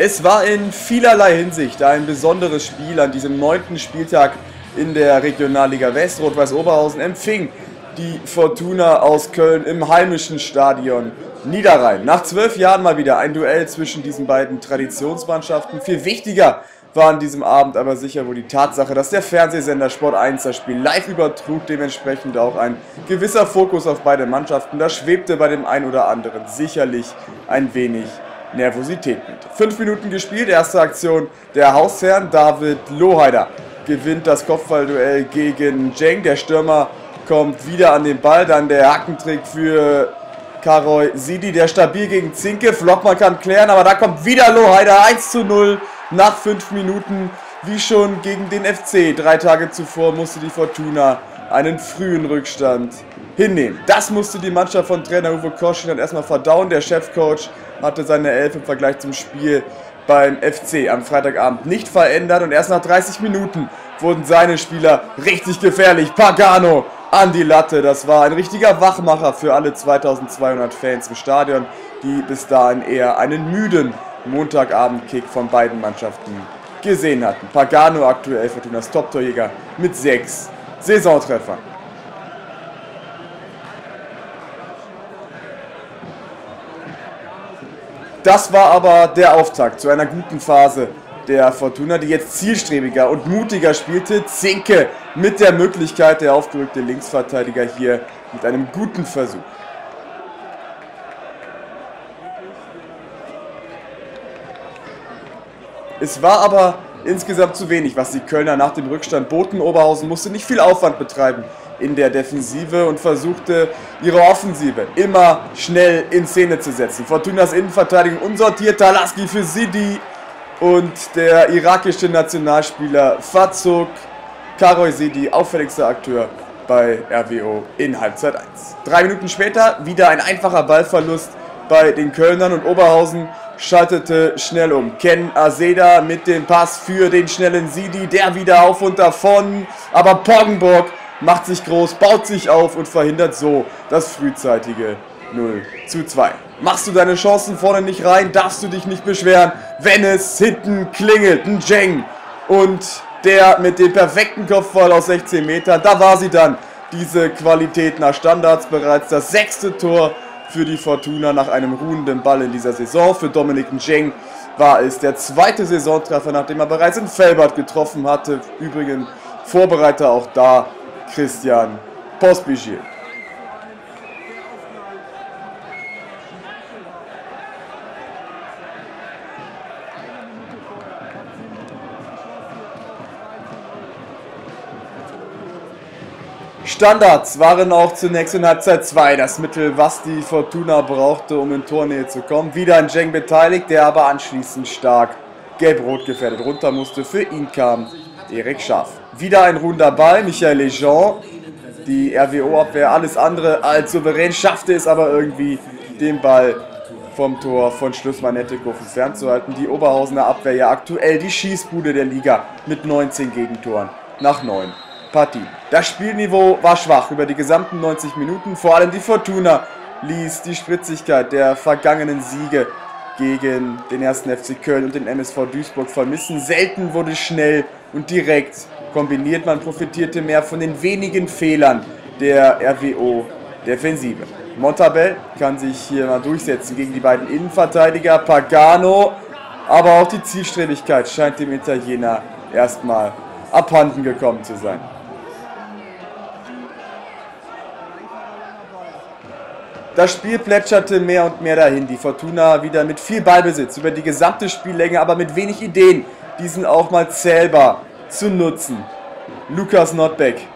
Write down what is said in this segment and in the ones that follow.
Es war in vielerlei Hinsicht ein besonderes Spiel an diesem neunten Spieltag in der Regionalliga West. Rot-Weiß Oberhausen empfing die Fortuna aus Köln im heimischen Stadion Niederrhein. Nach zwölf Jahren mal wieder ein Duell zwischen diesen beiden Traditionsmannschaften. Viel wichtiger war an diesem Abend aber sicher wohl die Tatsache, dass der Fernsehsender Sport 1 das Spiel live übertrug, dementsprechend auch ein gewisser Fokus auf beide Mannschaften. Da schwebte bei dem einen oder anderen sicherlich ein wenig Nervosität mit. Fünf Minuten gespielt, erste Aktion der Hausherren, David Loheider gewinnt das Kopfballduell gegen Jeng. Der Stürmer kommt wieder an den Ball, dann der Hackentrick für Karoy Sidi, der stabil gegen Zinke. Flockmann kann klären, aber da kommt wieder Loheider 1 zu 0 nach fünf Minuten. Wie schon gegen den FC. Drei Tage zuvor musste die Fortuna einen frühen Rückstand hinnehmen. Das musste die Mannschaft von Trainer Uwe Kosch dann erstmal verdauen. Der Chefcoach hatte seine Elf im Vergleich zum Spiel beim FC am Freitagabend nicht verändert und erst nach 30 Minuten wurden seine Spieler richtig gefährlich. Pagano an die Latte, das war ein richtiger Wachmacher für alle 2200 Fans im Stadion, die bis dahin eher einen müden Montagabend-Kick von beiden Mannschaften gesehen hatten. Pagano aktuell Fortunas Top-Torjäger mit sechs Saisontreffern. Das war aber der Auftakt zu einer guten Phase der Fortuna, die jetzt zielstrebiger und mutiger spielte. Zinke mit der Möglichkeit, der aufgerückte Linksverteidiger hier mit einem guten Versuch. Es war aber insgesamt zu wenig, was die Kölner nach dem Rückstand boten. Oberhausen musste nicht viel Aufwand betreiben in der Defensive und versuchte ihre Offensive immer schnell in Szene zu setzen. Fortunas Innenverteidigung unsortiert, Talaski für Sidi und der irakische Nationalspieler Fazok Karoy Sidi, auffälligster Akteur bei RWO in Halbzeit 1. Drei Minuten später wieder ein einfacher Ballverlust bei den Kölnern und Oberhausen schaltete schnell um. Ken Azeda mit dem Pass für den schnellen Sidi, der wieder auf und davon, aber Poggenburg macht sich groß, baut sich auf und verhindert so das frühzeitige 0 zu 2. Machst du deine Chancen vorne nicht rein, darfst du dich nicht beschweren, wenn es hinten klingelt. Ein Jeng und der mit dem perfekten Kopfball aus 16 Metern, da war sie dann. Diese Qualität nach Standards bereits das sechste Tor für die Fortuna nach einem ruhenden Ball in dieser Saison. Für Dominik Njeng war es der zweite Saisontreffer, nachdem er bereits in Felbert getroffen hatte. Übrigens Vorbereiter auch da Christian Pospischil. Standards waren auch zunächst in Halbzeit 2 das Mittel, was die Fortuna brauchte, um in Tornähe zu kommen. Wieder ein Jeng beteiligt, der aber anschließend stark gelb-rot gefährdet runter musste. Für ihn kam Erik Schaff. Wieder ein runder Ball, Michael Lejean. Die RWO-Abwehr alles andere als souverän, schaffte es aber irgendwie, den Ball vom Tor von Schlussmann Nettekofen fernzuhalten. Die Oberhausener Abwehr ja aktuell die Schießbude der Liga mit 19 Gegentoren nach 9 Partien. Das Spielniveau war schwach über die gesamten 90 Minuten. Vor allem die Fortuna ließ die Spritzigkeit der vergangenen Siege gegen den 1. FC Köln und den MSV Duisburg vermissen. Selten wurde schnell und direkt kombiniert. Man profitierte mehr von den wenigen Fehlern der RWO-Defensive. Montabel kann sich hier mal durchsetzen gegen die beiden Innenverteidiger. Pagano, aber auch die Zielstrebigkeit scheint dem Italiener erstmal abhanden gekommen zu sein. Das Spiel plätscherte mehr und mehr dahin. Die Fortuna wieder mit viel Ballbesitz über die gesamte Spiellänge, aber mit wenig Ideen, diesen auch mal zählbar zu nutzen. Lukas Nordbeck,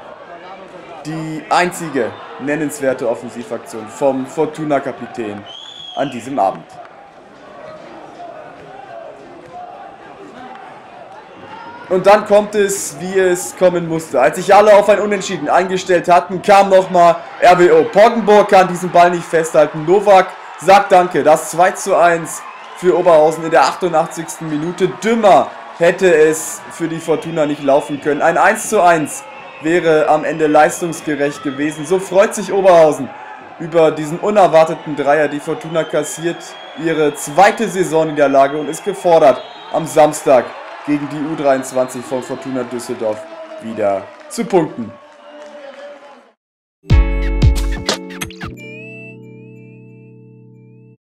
die einzige nennenswerte Offensivaktion vom Fortuna-Kapitän an diesem Abend. Und dann kommt es, wie es kommen musste. Als sich alle auf ein Unentschieden eingestellt hatten, kam nochmal RBO. Poggenburg kann diesen Ball nicht festhalten. Novak sagt Danke. Das 2 zu 1 für Oberhausen in der 88. Minute. Dümmer hätte es für die Fortuna nicht laufen können. Ein 1 zu 1 wäre am Ende leistungsgerecht gewesen. So freut sich Oberhausen über diesen unerwarteten Dreier. Die Fortuna kassiert ihre zweite Saisonniederlage und ist gefordert, am Samstag gegen die U23 von Fortuna Düsseldorf wieder zu punkten.